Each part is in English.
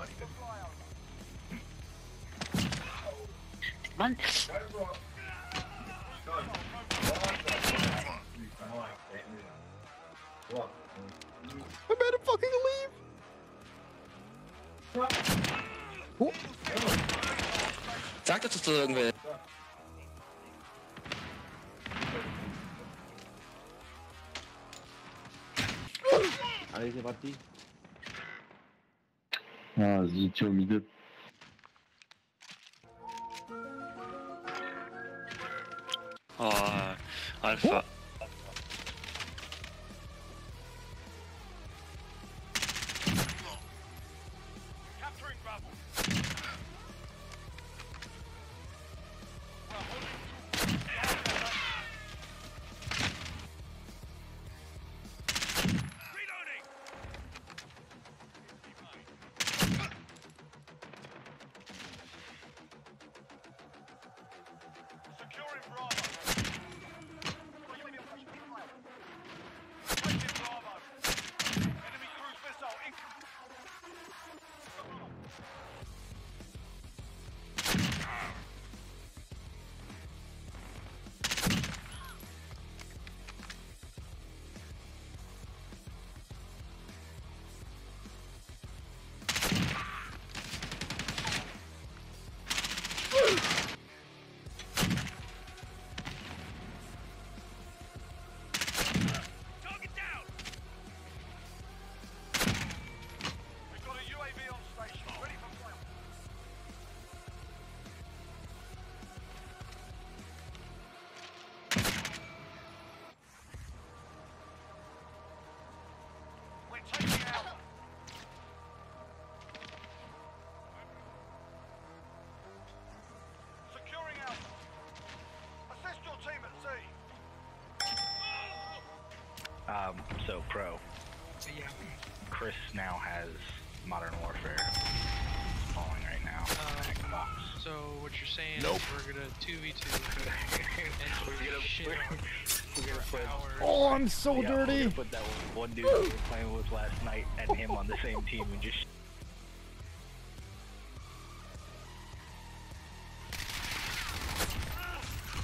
Beispiel. Mann! I better fucking leave! Oh. Sag, dass du sagen willst. Alter, was die? Ah, Ziti au milieu. Oh, euh, Alpha. Capturing Securing Um, so pro. Chris now has Modern Warfare falling right now. Xbox. So what you're saying is we're gonna two v two and We're gonna- shit we're- on We're gonna put. Oh, I'm so yeah, dirty. put that one, one dude we were playing with last night and him on the same team and just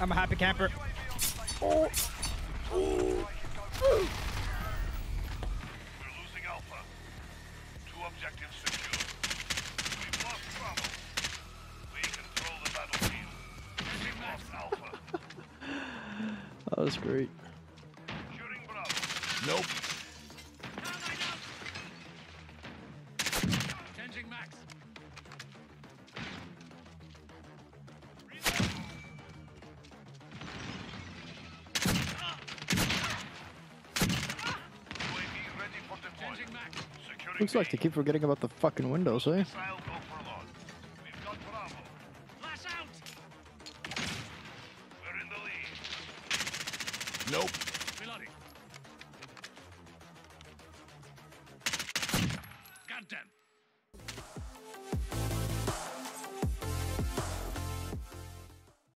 I'm a happy camper. We're That was great. Shooting Bravo. Nope. Changing max. UAV ready for deployment. Securing Looks like B. they keep forgetting about the fucking windows, eh? Nope. Reloading. Goddamn.